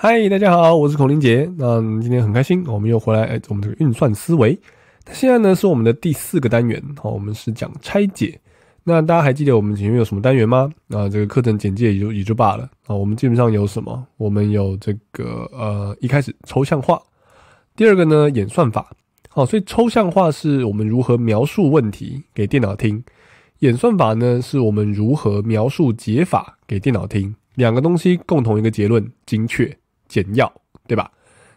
嗨，大家好，我是孔林杰。那今天很开心，我们又回来，哎，我们这个运算思维。现在呢是我们的第四个单元，好，我们是讲拆解。那大家还记得我们前面有什么单元吗？那这个课程简介也就也就罢了啊。我们基本上有什么？我们有这个呃，一开始抽象化，第二个呢演算法。好，所以抽象化是我们如何描述问题给电脑听，演算法呢是我们如何描述解法给电脑听。两个东西共同一个结论：精确。简要，对吧？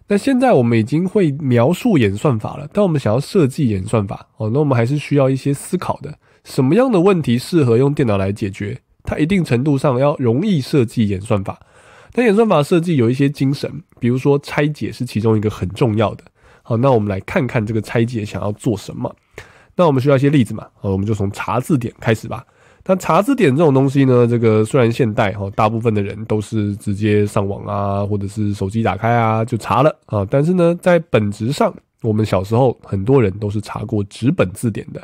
那现在我们已经会描述演算法了，但我们想要设计演算法哦，那我们还是需要一些思考的。什么样的问题适合用电脑来解决？它一定程度上要容易设计演算法。但演算法设计有一些精神，比如说拆解是其中一个很重要的。好，那我们来看看这个拆解想要做什么。那我们需要一些例子嘛？好，我们就从查字典开始吧。那查字典这种东西呢，这个虽然现代哈，大部分的人都是直接上网啊，或者是手机打开啊就查了啊，但是呢，在本质上，我们小时候很多人都是查过纸本字典的。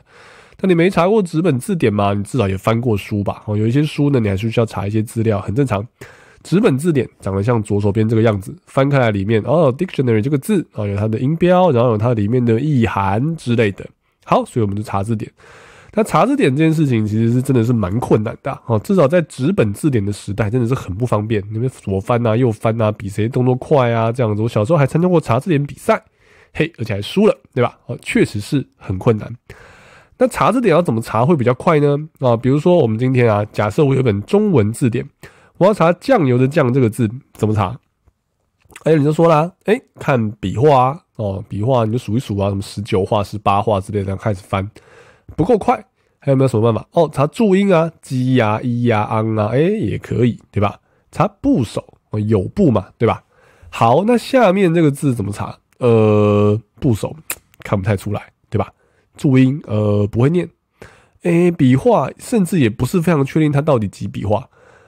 那你没查过纸本字典吗？你至少也翻过书吧？哦，有一些书呢，你还是需要查一些资料，很正常。纸本字典长得像左手边这个样子，翻开来里面哦，dictionary 这个字啊，有它的音标，然后有它里面的意涵之类的。好，所以我们就查字典。那查字典这件事情其实是真的是蛮困难的哦，至少在纸本字典的时代，真的是很不方便。你们左翻啊，右翻啊，比谁动作快啊，这样子。我小时候还参加过查字典比赛，嘿，而且还输了，对吧？哦，确实是很困难。那查字典要怎么查会比较快呢？啊，比如说我们今天啊，假设我有本中文字典，我要查酱油的酱这个字怎么查？哎，你就说啦，哎，看笔画啊，哦，笔画你就数一数啊，什么十九画、十八画之类的，开始翻。不够快，还有没有什么办法？哦，查注音啊，g 呀、e 呀、ang 啊，哎，也可以，对吧？查部首，有部嘛，对吧？好，那下面这个字怎么查？呃，部首看不太出来，对吧？注音，呃，不会念。哎，笔画，甚至也不是非常确定它到底几笔画。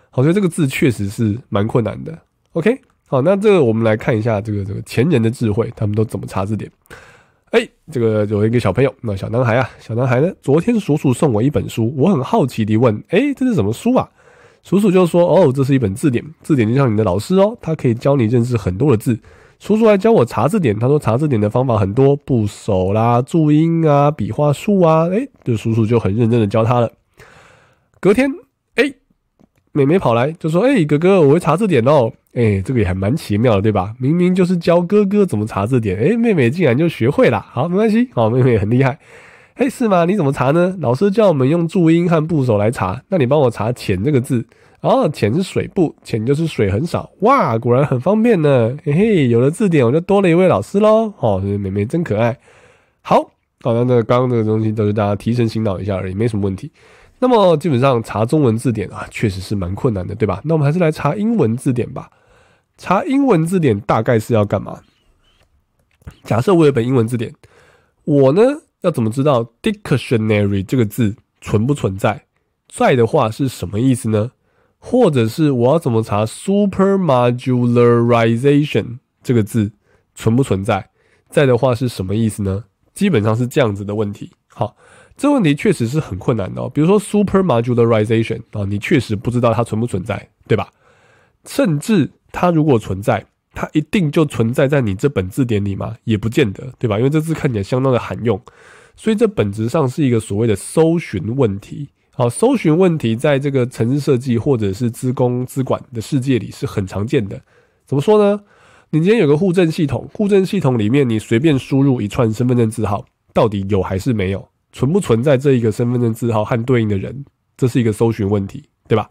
好，所以这个字确实是蛮困难的。OK，好，那这个我们来看一下这个这个前人的智慧，他们都怎么查字典。哎，这个有一个小朋友，那小男孩啊，小男孩呢，昨天叔叔送我一本书，我很好奇地问，哎，这是什么书啊？叔叔就说，哦，这是一本字典，字典就像你的老师哦，他可以教你认识很多的字。叔叔还教我查字典，他说查字典的方法很多，部首啦、注音啊、笔画数啊，哎，这叔叔就很认真的教他了。隔天，哎，妹妹跑来就说，哎，哥哥，我会查字典哦。哎，这个也还蛮奇妙的，对吧？明明就是教哥哥怎么查字典，哎，妹妹竟然就学会了。好，没关系，好，妹妹很厉害。哎，是吗？你怎么查呢？老师叫我们用注音和部首来查，那你帮我查“浅”这个字。哦，“浅”是水部，“浅”就是水很少。哇，果然很方便呢。嘿嘿，有了字典，我就多了一位老师喽。哦，妹妹真可爱。好，好，那那刚刚这个东西都是大家提神醒脑一下而已，没什么问题。那么基本上查中文字典啊，确实是蛮困难的，对吧？那我们还是来查英文字典吧。查英文字典大概是要干嘛？假设我有本英文字典，我呢要怎么知道 dictionary 这个字存不存在？在的话是什么意思呢？或者是我要怎么查 supermodularization 这个字存不存在？在的话是什么意思呢？基本上是这样子的问题。好，这问题确实是很困难的。哦比如说 supermodularization 啊，你确实不知道它存不存在，对吧？甚至它如果存在，它一定就存在在你这本字典里吗？也不见得，对吧？因为这字看起来相当的罕用，所以这本质上是一个所谓的搜寻问题。好，搜寻问题在这个城市设计或者是资工资管的世界里是很常见的。怎么说呢？你今天有个户政系统，户政系统里面你随便输入一串身份证字号，到底有还是没有？存不存在这一个身份证字号和对应的人？这是一个搜寻问题，对吧？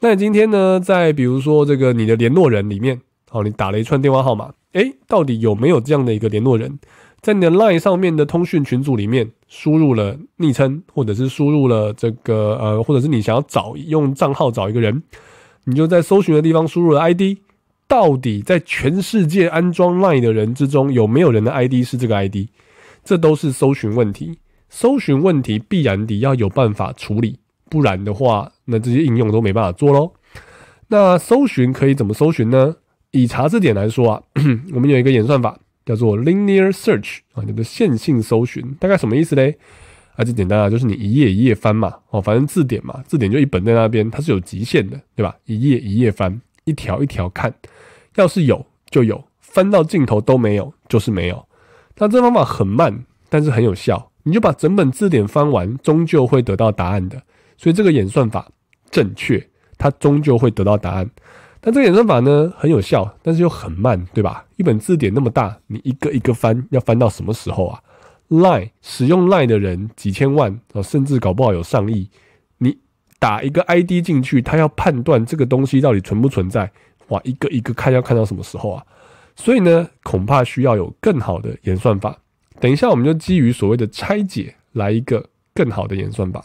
那今天呢，在比如说这个你的联络人里面，好，你打了一串电话号码，诶，到底有没有这样的一个联络人，在你的 LINE 上面的通讯群组里面输入了昵称，或者是输入了这个呃，或者是你想要找用账号找一个人，你就在搜寻的地方输入了 ID，到底在全世界安装 LINE 的人之中有没有人的 ID 是这个 ID？这都是搜寻问题，搜寻问题必然得要有办法处理。不然的话，那这些应用都没办法做喽。那搜寻可以怎么搜寻呢？以查字典来说啊，我们有一个演算法叫做 linear search 啊，叫做线性搜寻。大概什么意思嘞？啊，就简单啊，就是你一页一页翻嘛，哦，反正字典嘛，字典就一本在那边，它是有极限的，对吧？一页一页翻，一条一条看，要是有就有，翻到尽头都没有就是没有。那这方法很慢，但是很有效。你就把整本字典翻完，终究会得到答案的。所以这个演算法正确，它终究会得到答案。但这个演算法呢很有效，但是又很慢，对吧？一本字典那么大，你一个一个翻，要翻到什么时候啊 lie 使用 lie 的人几千万啊，甚至搞不好有上亿。你打一个 ID 进去，他要判断这个东西到底存不存在，哇，一个一个看要看到什么时候啊？所以呢，恐怕需要有更好的演算法。等一下，我们就基于所谓的拆解来一个更好的演算吧。